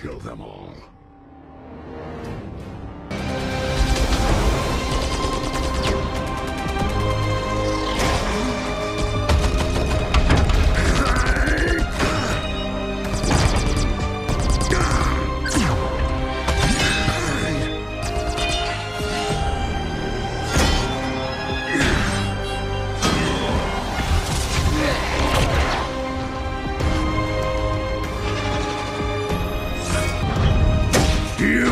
kill them all. You